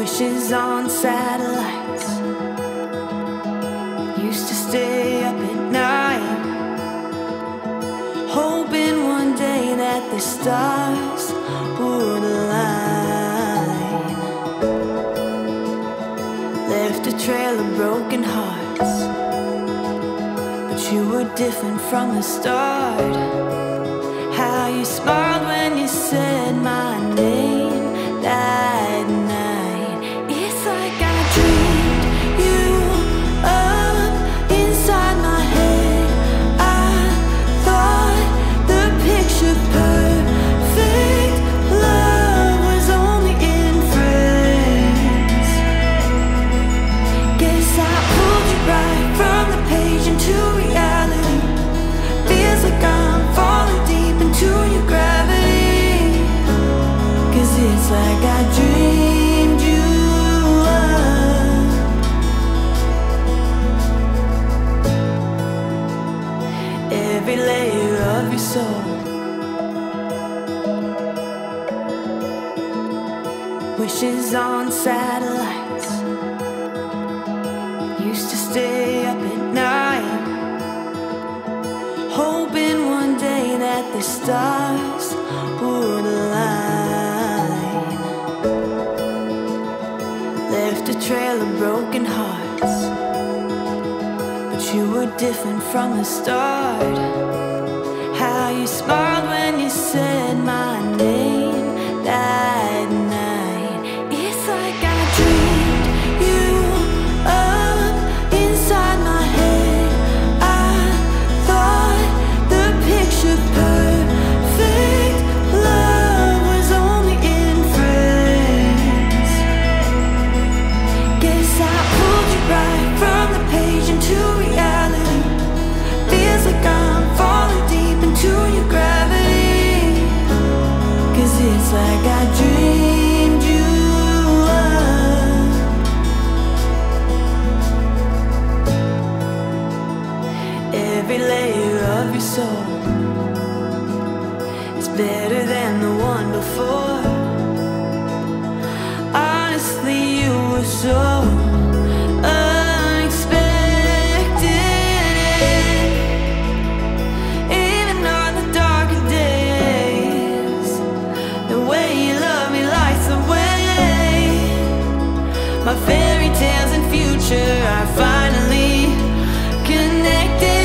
Wishes on satellites. Used to stay up at night, hoping one day that the stars would align. Left a trail of broken hearts, but you were different from the start. How you smiled when you like I dreamed you up. Every layer of your soul. Wishes on satellites. Used to stay up at night, hoping one day that the stars Left a trail of broken hearts, but you were different from the start. How you smiled when you said my name Cause it's like I dreamed you up. Every layer of your soul is better than the one before. Honestly, you were so Our fairy tales and future. are finally connected.